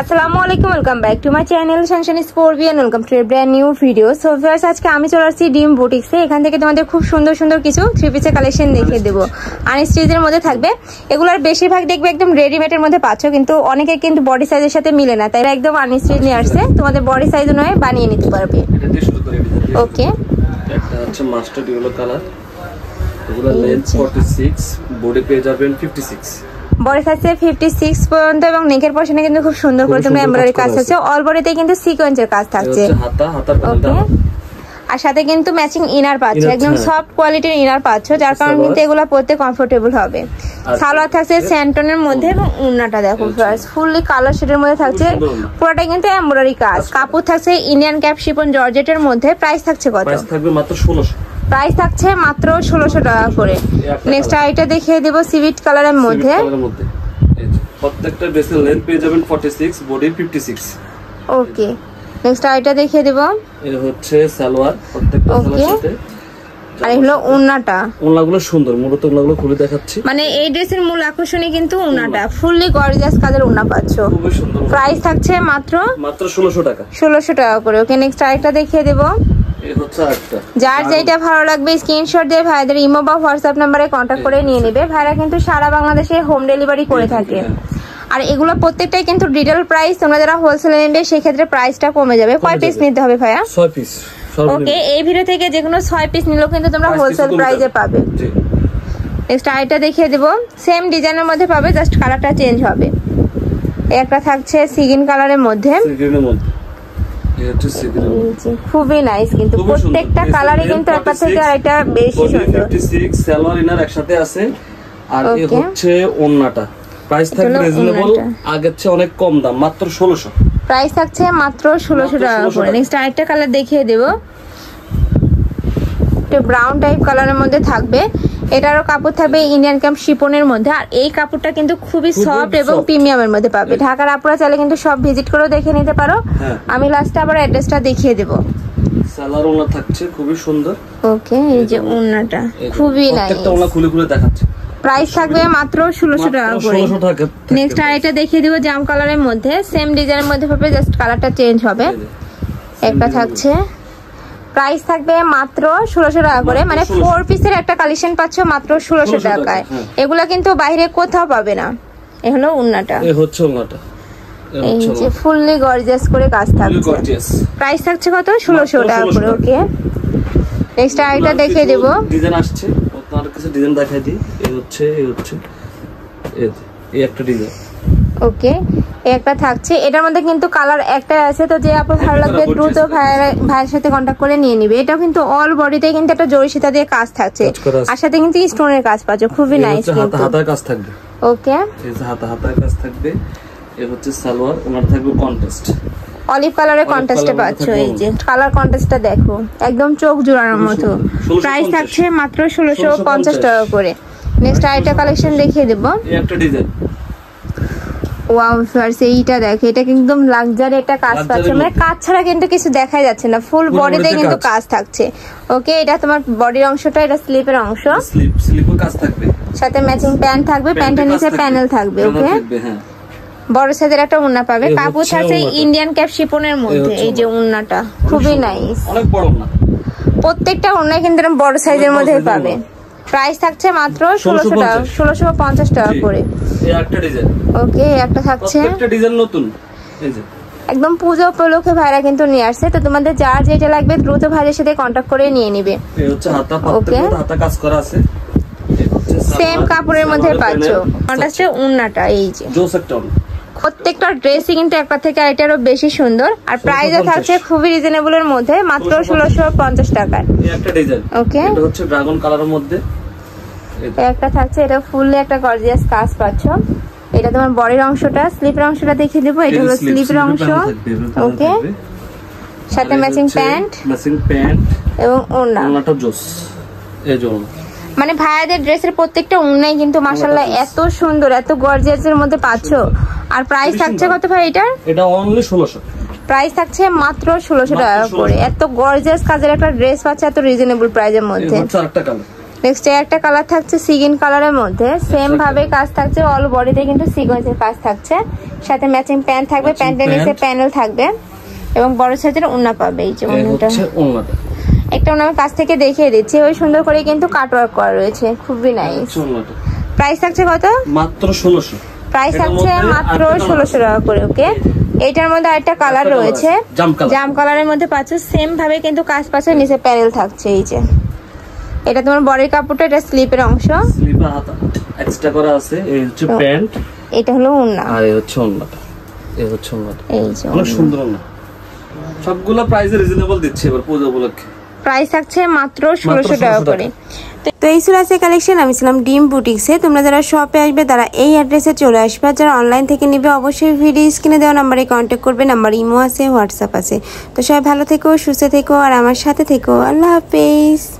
আসসালামু আলাইকুম welcome back to my channel সানশান স্পোর্বিয়ান welcome to brand new video so viewers আজকে আমি চলে আসছি ডিম বুটিক্সে এখান থেকে তোমাদের খুব সুন্দর সুন্দর কিছু থ্রি পিসের কালেকশন দেখিয়ে দেবো। আনস্টিচের মধ্যে থাকবে। এগুলোর বেশিরভাগ দেখবে একদম রেডিমেডের মধ্যে পাচ্ছ কিন্তু অনেকে কিন্তু বডি সাইজের সাথে মিলে না তাই একদম আনস্টিচ নিয়ে আসছে। তোমাদের বডি সাইজ নয় বানিয়ে নিতে পারবে। ওকে একটা হচ্ছে মাস্টার ইয়েলো কালার এগুলো লেন্থ 46 বডি পেয়ে যাবেন 56 বডি সাইজে ফিফটি সিক্স পর্যন্ত এবং নেকের পোর্শনে কিন্তু খুব সুন্দর করে তোমরা এমব্রয়ডারি কাজ থাকছে অল বডিতে কিন্তু সিকোয়েন্সের কাজ থাকছে। ওকে আর সাথে কিন্তু ম্যাচিং ইনার পাচ্ছ। একদম। সফট কোয়ালিটির ইনার পাচ্ছ যার কারণে কিন্তু এগুলো পরতে কমফোর্টেবল হবে। সালোয়ার থাকছে স্যান্টনের মধ্যে এবং উন্নাটা দেখো ফুললি কালার শেডের মধ্যে থাকছে। পুরোটাই কিন্তু এমব্রয়ডারি কাজ। কাপড় থাকছে ইন্ডিয়ান ক্যাপ শিপন জর্জেটের মধ্যে। প্রাইস থাকছে কত? প্রাইস থাকবে মাত্র 1600 প্রাইস থাকছে মাত্র ষোলোশো টাকা করে। নেক্সট। আইটা দেখিয়ে দেবো সিভিট কালারের মধ্যে। প্রত্যেকটা ড্রেসের লেন্থ পেয়ে যাবেন 46 বডি 56 ওকে নেক্সট আইটা দেখিয়ে দেবো। এর হচ্ছে সালোয়ার প্রত্যেকটা. সালোয়ার সাথে। আর এই হলো উন্নাটা। ওনাগুলো সুন্দর মূলত ওনাগুলো খুলে দেখাচ্ছি। মানে এই ড্রেসের মূল আকর্ষণই কিন্তু উন্নাটা। ফুললি গর্জিয়াস কাজের উন্না পাচ্ছ। খুবই সুন্দর। প্রাইস থাকছে মাত্র মাত্র 1600 টাকা। ষোলোশো টাকা করে। ওকে নেক্সট আরেকটা দেখিয়ে দেবো। যার যেটা ভালো লাগবে স্ক্রিনশট দিয়ে ভাইদের ইমো বা হোয়াটসঅ্যাপ নাম্বারে কন্ট্যাক্ট করে নিয়ে নেবে। ভাইরা কিন্তু সারা বাংলাদেশে হোম ডেলিভারি করে থাকে। আর এগুলো প্রত্যেকটাই কিন্তু ডিটেল প্রাইস তোমরা যারা হোলসেলে নেবে সেক্ষেত্রে প্রাইসটা কমে যাবে। কয় পিস নিতে হবে ভাইয়া? 6 পিস ওকে এই ভিডিও থেকে যে কোনো ছয় পিস নিলেও কিন্তু তোমরা হোলসেল প্রাইসে পাবে। নেক্সট আরেকটা দেখিয়ে দেবো। সেম ডিজাইনের মধ্যে পাবে জাস্ট কালারটা চেঞ্জ হবে। একটা থাকছে সিগিন কালারের মধ্যে। মধ্যে। খুবই নাইস কিন্তু প্রত্যেকটা সেম কিন্তু একটা থেকে আরেকটা বেশি সুন্দর। 56 সালোয়ার ইনার একসাথে আছে। আর এই হচ্ছে ওন্নাটা। প্রাইস থাকবে রিজনেবল আগের চেয়ে অনেক কম দাম মাত্র 1600 প্রাইস থাকছে মাত্র ষোলোশো মাত্র টাকা করে। নেক্সট আরেকটা কালার দেখিয়ে দেবো। একটু ব্রাউন টাইপ কালারের মধ্যে থাকবে। এটারও কাপড় থাকবে ইন্ডিয়ান ক্যাম্প শিপনের মধ্যে। আর এই কাপড়টা কিন্তু খুবই সফট এবং প্রিমিয়ামের মধ্যে পাবে। ঢাকার আপুরা চাইলে কিন্তু সব ভিজিট করেও দেখে নিতে পারো। হ্যাঁ। আমি লাস্টে আবার অ্যাড্রেসটা দেখিয়ে দেবো। সালোয়ার ওন্না থাকছে খুবই সুন্দর। ওকে এই যে খুবই নাইস প্রত্যেকটা ওন্না খুলে খুলে দেখাচ্ছে। প্রাইস থাকবে মাত্র টাকা করে। 1600 টাকা থাকবে নেক্সট দেখিয়ে দিব জাম কালারের মধ্যে। সেম ডিজাইনের মধ্যে পাবে জাস্ট কালারটা চেঞ্জ হবে। একটা থাকছে। প্রাইস থাকবে মাত্র ষোলোশো টাকা করে। মানে 1600 ফোর পিসের একটা কালেকশন পাচ্ছ মাত্র ষোলোশো টাকায়। হ্যাঁ। এগুলা কিন্তু বাইরে কোথাও পাবে না। এ হলো উন্নাটা। হচ্ছে ওন্নাটা এই যে ফুললি গর্জিয়াস করে কাজ থাকছে। প্রাইস থাকছে কত? ষোলোশো টাকা করে ওকে নেক্সট আরেকটা দেখিয়ে দেবো। ডিজাইন আসছে। আপনার কাছে ডিজাইন দেখাই দিই। এই হচ্ছে এই হচ্ছে এই একটা ডিজাইন ওকে একটা থাকছে। এটার মধ্যে কিন্তু কালার একটা আছে তো যে আপনার ভালো লাগবে দ্রুত ভাইয়ের ভাইয়ের সাথে কন্ট্যাক্ট করে নিয়ে নিবে। এটাও কিন্তু অল বডিতে কিন্তু একটা জরি সীতা দিয়ে কাজ থাকছে। আর সাথে কিন্তু স্টোনের কাজ পাচ্ছ। খুবই নাইস হাতা কিন্তু। হাতার কাজ থাকবে। ওকে এই যে হাতা হাতার কাজ থাকবে। এ হচ্ছে সালোয়ার ওনার থাকবে কন্টেস্ট অলিভ কালারের কন্ট্রাস্টে পাচ্ছ এই যে কালার কন্ট্রাস্টটা দেখো। একদম চোখ জোড়ানোর মতো। সুন্দর। 1650 প্রাইস থাকছে মাত্র ষোলোশো 1650 পঞ্চাশ টাকা করে। নেক্সট আরেকটা কালেকশন দেখিয়ে দেবো। এই একটা ডিজাইন ওয়াও ফার্স এইটা দেখো এটা কিন্তু একদম লাক্সারি একটা কাজ পাচ্ছে। মানে কাজ ছাড়া কিন্তু কিছু দেখাই যাচ্ছে না। ফুল বডিতে কিন্তু কাজ। থাকছে। ওকে এটা তোমার বডির অংশটা এটা স্লিপের অংশ। স্লিপ স্লিপও কাজ থাকবে। সাথে ম্যাচিং প্যান্ট থাকবে প্যান্টের নিচে প্যানেল থাকবে ওকে হ্যাঁ। বড় সাইজের একটা উন্না পাবে। কাপড় থাকছে ইন্ডিয়ান ক্যাপ শিপনের মধ্যে এই যে উন্নাটা। খুবই নাইস অনেক বড় না প্রত্যেকটা কিন্তু এরকম বড় সাইজের মধ্যে পাবে। উন্না। প্রাইস থাকছে মাত্র ষোলোশো টাকা ষোলোশো পঞ্চাশ টাকা করে। এই একটা ডিজাইন। ওকে একটা থাকছে। প্রত্যেকটা ডিজাইন নতুন। এই যে। একদম পুজো উপলক্ষে ভাইরা কিন্তু নিয়ে আসছে তো তোমাদের যার যেটা লাগবে দ্রুত ভাইয়ের সাথে কন্ট্যাক্ট করে নিয়ে নিবে। এই হচ্ছে হাতা প্রত্যেকটা হাতা কাজ করা আছে। সেম কাপড়ের মধ্যে পাচ্ছ। কন্ট্রাস্টে উন্নাটা এই যে। জোস একটা প্রত্যেকটা ড্রেসই কিন্তু একটা থেকে আরেকটারও বেশি সুন্দর। আর প্রাইসও থাকছে খুবই রিজনেবল এর মধ্যে মাত্র ষোলোশো পঞ্চাশ টাকায়। এই একটা ডিজাইন। Okay. এটা হচ্ছে ড্রাগন কালারের মধ্যে। একটা থাকছে এটা ফুললি একটা গর্জিয়াস কাজ পাচ্ছ। এটা তোমার বডির অংশটা স্লিপের অংশটা দেখিয়ে দেবো এটা হলো স্লিপের অংশ। ওকে। সাথে ম্যাচিং প্যান্ট ম্যাচিং প্যান্ট এবং ওড়না। ওনাটা জোস। এই জন্য মানে ভাইয়াদের ড্রেসের প্রত্যেকটা উন্নাই কিন্তু মাসাল্লাহ এত সুন্দর এত গর্জিয়াস এর মধ্যে পাচ্ছ। আর প্রাইস থাকছে কত ভাই এটার? এটা অনলি ষোলোশো। প্রাইস থাকছে মাত্র ষোলোশো মাত্র টাকা করে। এত গর্জিয়াস কাজের একটা ড্রেস পাচ্ছে এত রিজনেবল প্রাইজের মধ্যে। হচ্ছে আরেকটা কালার নেক্সট একটা কালার থাকছে সিগিন কালারের মধ্যে। সেম ভাবে কাজ থাকছে অল বডিতে কিন্তু সিকোয়েন্সের কাজ থাকছে। সাথে ম্যাচিং প্যান্ট থাকবে প্যান্টের নিচে প্যানেল থাকবে। এবং বড় সাইজের উন্না পাবে এই যে উন্নাটা। একটা আমি কাছ থেকে দেখিয়ে দিচ্ছি ওই সুন্দর করে কিন্তু কাট ওয়ার্ক করা রয়েছে খুবই নাইস হচ্ছে ওন্নাটা প্রাইস থাকছে কত? মাত্র ষোলোশো। প্রাইস থাকছে মাত্র আরেকটা colour ষোলোশো টাকা করে ওকে এটার মধ্যে আরেকটা কালার রয়েছে। জাম কালারের মধ্যে পাচ্ছ সেম ভাবে কিন্তু কাজ পাচ্ছে নিচে প্যানেল থাকছে এই যে। এটা তোমার বডির কাপড়টা এটা স্লিপের অংশ। স্লিপার হাতা এক্সট্রা করা আছে এই হচ্ছে প্যান্ট। এটা হলো উন্না আর এই হচ্ছে ওন্নাটা এই হচ্ছে ওন্নাটা এই যে অনেক সুন্দর ওন্না সবগুলো প্রাইসে রিজনেবল দিচ্ছে এবার পূজা উপলক্ষে। প্রাইস থাকছে মাত্র ষোলোশো 1600 টাকা। করে। তো- তো এই ছিল আছে কালেকশন আমি ছিলাম ডিম বুটিক্সে তোমরা যারা শপে আসবে তারা এই অ্যাড্রেসে চলে আসবে। আর যারা অনলাইন থেকে নিবে অবশ্যই ভিডিও স্ক্রিনে দেওয়া নাম্বারে কন্ট্যাক্ট করবে। নাম্বার ইমো আছে হোয়াটসঅ্যাপ আছে। তো সবাই ভালো থেকো সুস্থ থেকো আর আমার সাথে থেকো। আল্লাহ হাফেজ।